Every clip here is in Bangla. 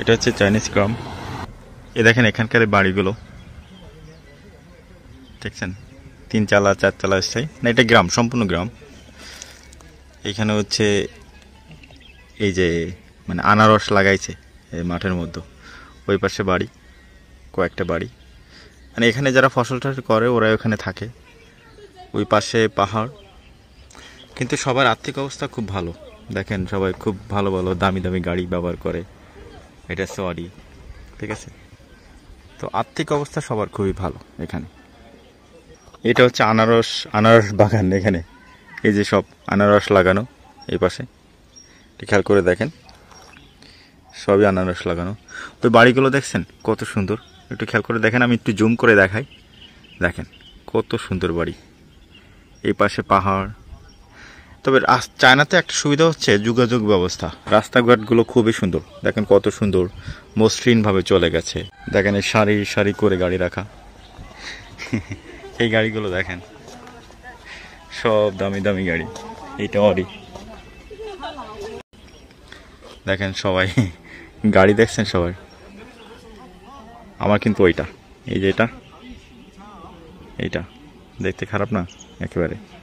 এটা হচ্ছে চাইনিজ গ্রাম এ দেখেন এখানকার বাড়িগুলো। দেখছেন? তিন চালা, চার চালা স্থায়ী না, এটা গ্রাম, সম্পূর্ণ গ্রাম। এখানে হচ্ছে এই যে মানে আনারস লাগাইছে মাঠের মধ্যে। ওই পাশে বাড়ি, কয়েকটা বাড়ি। মানে এখানে যারা ফসল টসল করে ওরা ওখানে থাকে। ওই পাশে পাহাড়। কিন্তু সবার আর্থিক অবস্থা খুব ভালো। দেখেন সবাই খুব ভালো ভালো, দামি দামি গাড়ি ব্যবহার করে। এটা সরি, ঠিক আছে? তো আর্থিক অবস্থা সবার খুবই ভালো এখানে। এটা হচ্ছে আনারস আনারস বাগান এখানে। এই যে সব আনারস লাগানো এই পাশে। খেয়াল করে দেখেন। সবই আনারস লাগানো। তো বাড়িগুলো দেখছেন? কত সুন্দর। একটু খেয়াল করে দেখেন, আমি একটু জুম করে দেখাই। দেখেন, কত সুন্দর বাড়ি। এই পাশে পাহাড় তবে চায়নাতে একটা সুবিধা হচ্ছে যোগাযোগ ব্যবস্থা। রাস্তাঘাটগুলো খুবই সুন্দর। দেখেন কত সুন্দর, মসৃণভাবে চলে গেছে। দেখেন এই সারি সারি করে গাড়ি রাখা। এই গাড়িগুলো দেখেন। সব দামি দামি গাড়ি। এইটা অরি দেখেন সবাই। গাড়ি দেখছেন সবাই? আমার কিন্তু ওইটা। এই যে এটা। এইটা। দেখতে খারাপ না? একেবারে।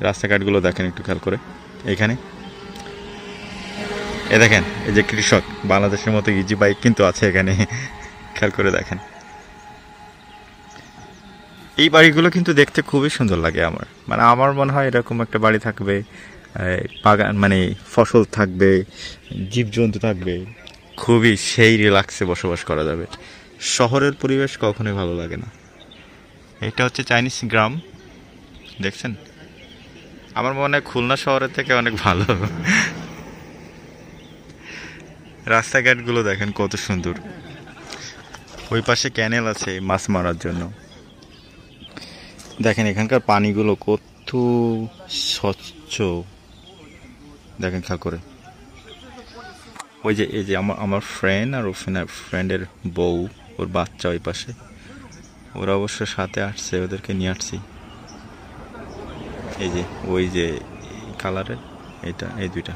রাস্তাঘাটগুলো দেখেন একটু খেয়াল করে। এইখানে এ দেখেন, এই যে কৃষক, বাংলাদেশের মতো ইজি বাইক কিন্তু আছে এখানে। খেয়াল করে দেখেন। এই বাড়িগুলো কিন্তু দেখতে খুবই সুন্দর লাগে আমার। মানে আমার মনে হয় এরকম একটা বাড়ি থাকবে বাগান মানে ফসল থাকবে, জীবজন্তু থাকবে। খুবই সেই রিল্যাক্সে বসবাস করা যাবে। শহরের পরিবেশ কখনোই ভালো লাগে না। এটা হচ্ছে চাইনিজ গ্রাম। দেখছেন? আমার মনে হয় খুলনা শহরের থেকে অনেক ভালো। রাস্তাঘাটগুলো দেখেন কত সুন্দর। ওই পাশে ক্যানেল আছে মাছ মারার জন্য। দেখেন এখানকার পানিগুলো কত স্বচ্ছ। দেখেন খেয়াল করে। ওই যে, এই যে আমার আমার ফ্রেন্ড আর ওর ফ্রেন্ডের বউ, ওর বাচ্চা ওই পাশে। ওরা অবশ্য সাথে আসছে, ওদেরকে নিয়ে আসছি। এই যে, ওই যে কালারের এটা, এই দুইটা।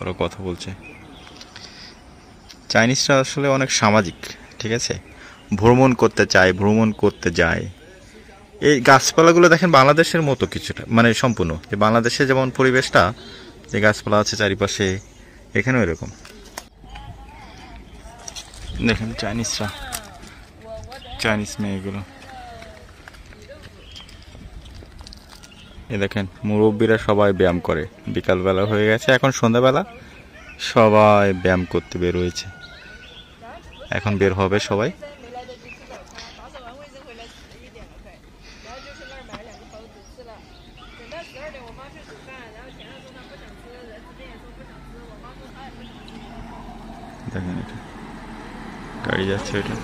ওরা কথা বলছে। চাইনিজরা আসলে অনেক সামাজিক, ঠিক আছে? ভ্রমণ করতে চায়, ভ্রমণ করতে যায়। এই গাছপালাগুলো দেখেন বাংলাদেশের মতো কিছুটা মানে সম্পূর্ণ। যে বাংলাদেশে যেমন পরিবেশটা, যে গাছপালা আছে চারিপাশে, এখানেও এরকম। দেখেন চাইনিজরা চাইনিজ মেয়েগুলো। এ দেখেন, মুরব্বীরা সবাই ব্যায়াম করে। বিকালবেলা হয়ে গেছে, এখন সন্ধ্যাবেলা সবাই ব্যায়াম করতে বের হয়েছে। এখন বের হবে সবাই। দেখেন এটা। গাড়ি যাচ্ছে এটা।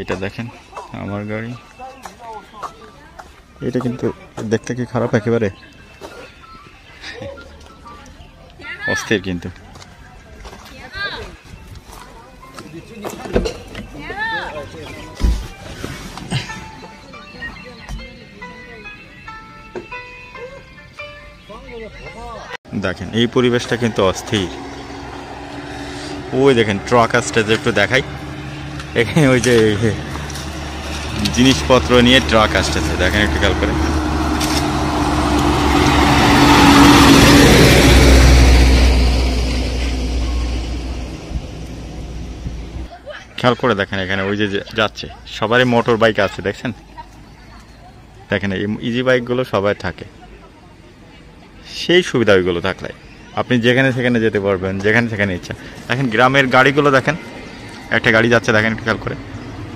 এটা দেখেন, আমার গাড়ি। এটা কিন্তু দেখতে কি খারাপ একেবারে? অস্থির কিন্তু। দেখেন, এই পরিবেশটা কিন্তু অস্থির। ওই দেখেন ট্রাক আসতে একটু দেখাই। এখানে ওই যে জিনিসপত্র নিয়ে ট্রাক আসতেছে। দেখেন একটু খেয়াল করে খেয়াল করে দেখেন এখানে, ওই যে যাচ্ছে। সবারই মোটর বাইক আছে, দেখছেন? দেখেন ইজি বাইকগুলো সবাই থাকে। সেই সুবিধা ওইগুলো থাকলে। আপনি যেখানে সেখানে যেতে পারবেন, যেখানে সেখানে ইচ্ছা। দেখেন, গ্রামের গাড়িগুলো দেখেন। একটা গাড়ি যাচ্ছে, দেখেন একটু খেয়াল করে।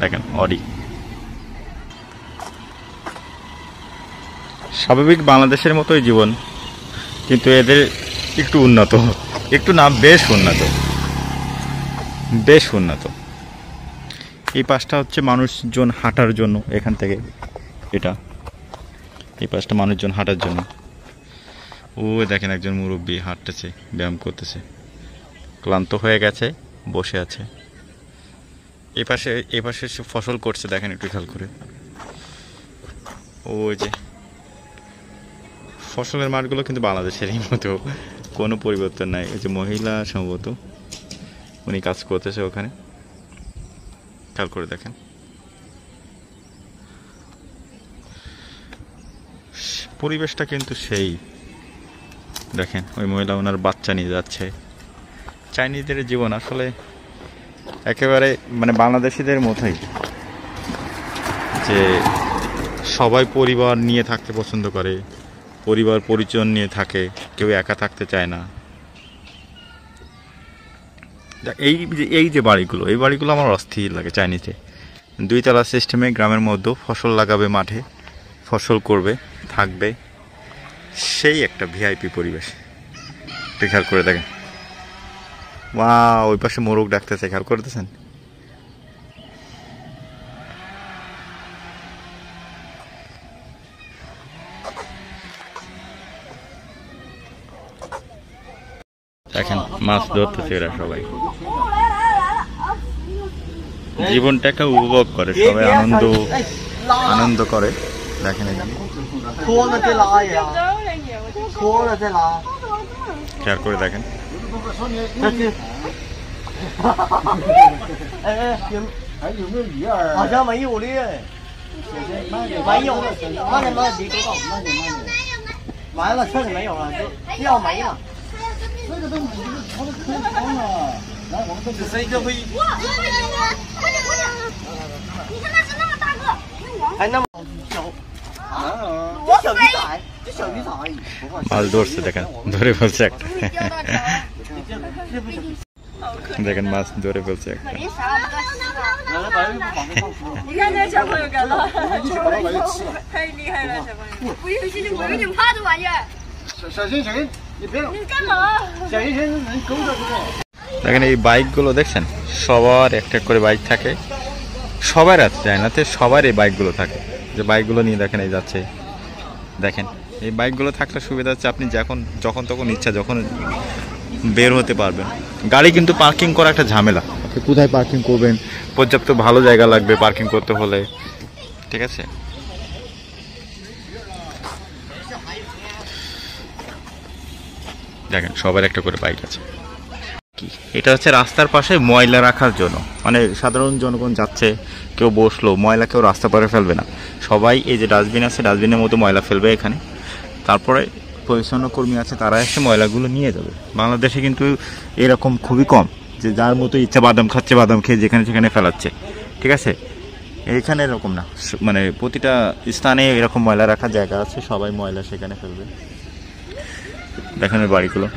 দেখেন অডি স্বাভাবিক বাংলাদেশের মতোই জীবন, কিন্তু এদের একটু উন্নত, একটু না, বেশ উন্নত বেশ উন্নত। এই পাশটা হচ্ছে মানুষজন হাঁটার জন্য, এখান থেকে এটা। এই পাশটা মানুষজন হাঁটার জন্য। ও দেখেন একজন মুরব্বী হাঁটতেছে, ব্যায়াম করতেছে। ক্লান্ত হয়ে গেছে, বসে আছে। এই পাশে এই পাশে ফসল করছে, দেখেন একটু খেয়াল করে। ওই যে ফসলের মাঠগুলো কিন্তু বাংলাদেশেরই মতো কোনো পরিবর্তন নাই। এই যে মহিলা সম্ভবত উনি কাজ করতেছে ওখানে। খেয়াল করে দেখেন। পরিবেশটা কিন্তু সেই। দেখেন, ওই মহিলা ওনার বাচ্চা নিয়ে যাচ্ছে। চাইনিজদের জীবন আসলে একেবারে মানে বাংলাদেশিদের মতোই। যে সবাই পরিবার নিয়ে থাকতে পছন্দ করে। পরিবার পরিচয় নিয়ে থাকে, কেউ একা থাকতে চায় না। এই যে এই যে বাড়িগুলো, এই বাড়িগুলো আমার অস্থির লাগে চাইনিজে। দুই তলা সিস্টেমে গ্রামের মধ্যে ফসল লাগাবে মাঠে, ফসল করবে, থাকবে। সেই একটা ভিআইপি পরিবেশ। খেয়াল করে দেখেন। বা ওই পাশে মোরগ ডাকতেছে, খেয়াল করতেছেন দেখেন মাছ ধরতেছে এরা সবাই জীবনটাকে উপভোগ করে সবাই আনন্দ আনন্দ করে দেখেন খেয়াল করে দেখেন মাইয়া 这都你们挑的可以吗？来，我们再去。哇，快点，快点，快点，快点！来来来，你看那是那么大个，还那么小啊？我小鱼仔，就小鱼仔而已。马尔多斯，杰克，多雷菲尔杰克。杰克马斯，多雷。你看那小朋友干嘛？太厉害了，小朋友！我有点，我有点怕这玩意儿。小小心，小心。দেখেন এই বাইকগুলো দেখছেন? সবার একটা করে বাইক থাকে। সবার আছে তো সবার এই বাইকগুলো থাকে। যে বাইকগুলো নিয়ে দেখেন, এই যাচ্ছে। দেখেন, এই বাইকগুলো থাকলে সুবিধা হচ্ছে আপনি যখন যখন তখন ইচ্ছা, যখন বের হতে পারবেন। গাড়ি কিন্তু পার্কিং করা একটা ঝামেলা। আপনি কোথায় পার্কিং করবেন? পর্যাপ্ত ভালো জায়গা লাগবে পার্কিং করতে হলে। ঠিক আছে? দেখেন, সবার একটা করে বাইক আছে। কি? এটা হচ্ছে রাস্তার পাশে ময়লা রাখার জন্য। মানে সাধারণ জনগণ যাচ্ছে, কেউ বসল, ময়লা কেউ রাস্তা পারে ফেলবে না। সবাই এই যে ডাস্টবিন আছে, ডাস্টবিনের মতো ময়লা ফেলবে এখানে। তারপরে পরিচ্ছন্ন কর্মী আছে, তারা এসে ময়লাগুলো নিয়ে যাবে। বাংলাদেশে কিন্তু এরকম খুবই কম, যে যার মতো ইচ্ছা বাদাম খাচ্ছে, বাদাম খেয়ে যেখানে সেখানে ফেলাচ্ছে। ঠিক আছে? এখানে এরকম না। মানে প্রতিটা স্থানে এরকম ময়লা রাখার জায়গা আছে, সবাই ময়লা সেখানে ফেলবে। দেখেন ওই বাড়িগুলো।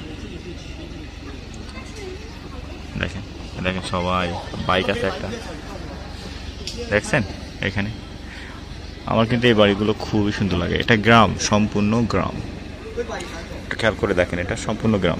দেখেন দেখেন সবাই, বাইক আছে একটা। দেখছেন? এখানে। আমার কিন্তু এই বাড়িগুলো খুবই সুন্দর লাগে। এটা গ্রাম, সম্পূর্ণ গ্রাম। খেয়াল করে দেখেন এটা, সম্পূর্ণ গ্রাম।